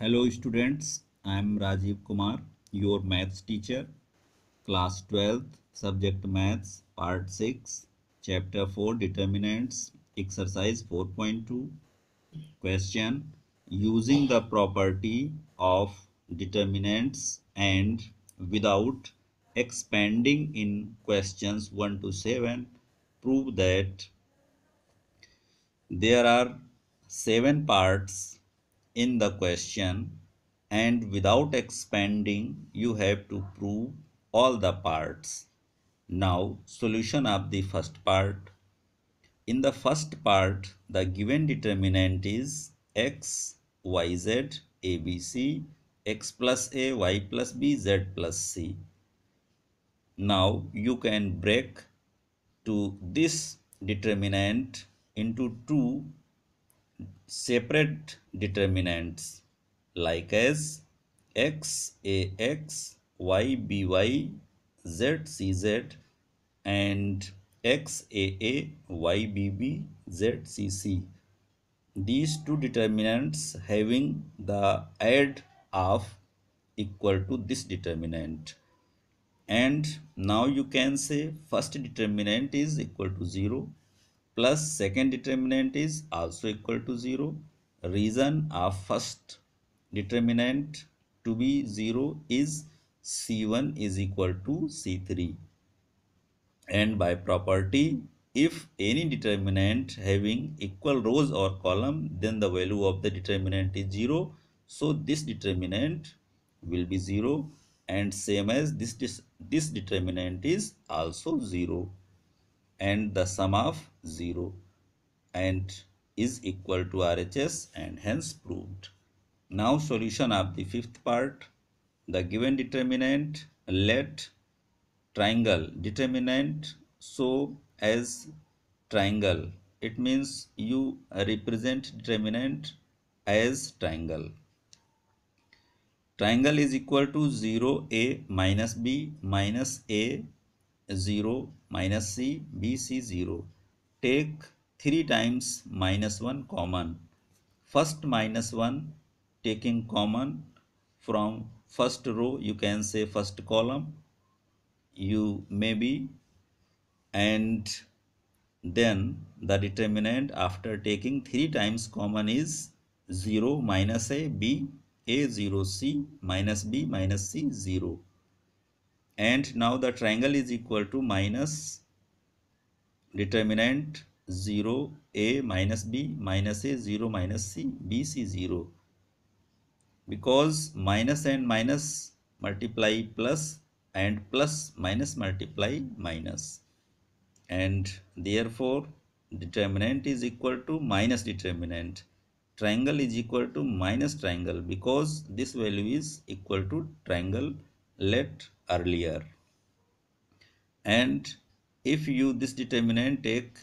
Hello students, I am Rajiv Kumar, your maths teacher, class 12th, subject maths, part 6, chapter 4, determinants, exercise 4.2. Question, using the property of determinants and without expanding in questions 1 to 7, prove that there are seven parts in the question and without expanding you have to prove all the parts. Now solution of the first part. In the first part the given determinant is x, y, z, a, b, c, x plus a, y plus b, z plus c. Now you can break to this determinant into two separate determinants like as x a x y b y z c z and x a a y b b z c c. These two determinants having the add of equal to this determinant. And now you can say first determinant is equal to 0 plus second determinant is also equal to 0 reason of first determinant to be 0 is c1 is equal to c3 and by property if any determinant having equal rows or column then the value of the determinant is 0 so this determinant will be 0 and same as this this, this determinant is also 0 and the sum of 0 and is equal to RHS and hence proved. Now solution of the fifth part. The given determinant let triangle determinant so as triangle. It means you represent determinant as triangle. Triangle is equal to 0a minus b minus a 0 minus c b c 0 take 3 times minus 1 common. First minus 1 taking common. From first row you can say first column. You may be. And then the determinant after taking 3 times common is 0 minus a b a 0 c minus b minus c 0 and now the triangle is equal to minus determinant 0 a minus b minus a 0 minus c b c 0 because minus and minus multiply plus and plus minus multiply minus. And therefore determinant is equal to minus determinant. Triangle is equal to minus triangle because this value is equal to triangle. Let earlier. And if you this determinant take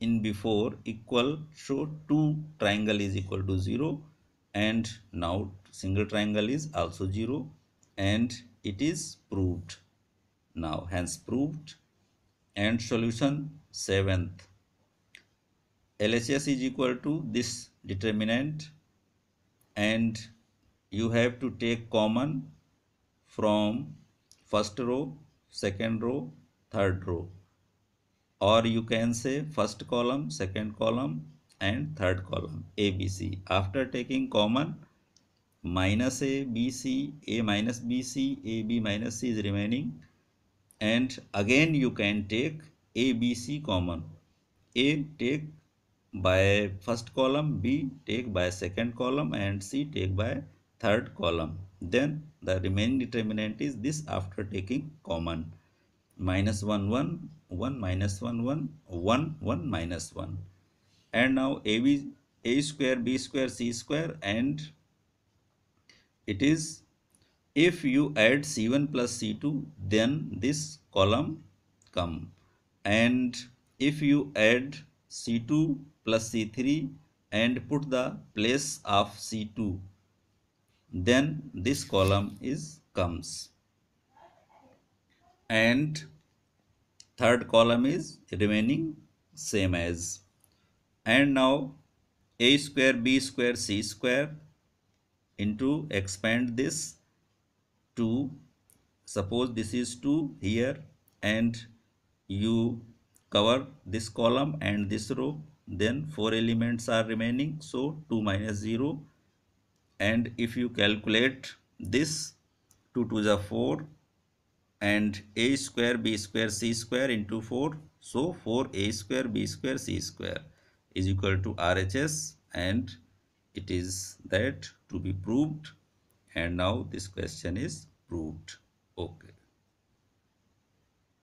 in before equal so two triangle is equal to 0 and now single triangle is also 0 and it is proved. Now hence proved and solution seventh. LHS is equal to this determinant and you have to take common from first row, second row, third row. और you can say first column, second column, and third column, A, B, C. After taking common, minus A, B, C, A minus B, C, A, B minus C is remaining. And again you can take A, B, C common. A take by first column, B take by second column, and C take by third column. Then the remaining determinant is this after taking common. Minus 1 1 1 minus 1 1 1 1 minus 1 and now a b a square b square c square and it is if you add c1 plus c2 then this column come. And if you add c2 plus c3 and put the place of c2 then this column is comes. And third column is remaining same as. And now a square b square c square into expand this to suppose this is 2 here and you cover this column and this row then four elements are remaining. So 2 minus 0 and if you calculate this 2 to the 4 and a square b square c square into 4 so 4 a square b square c square is equal to RHS and it is that to be proved. And now this question is proved. Okay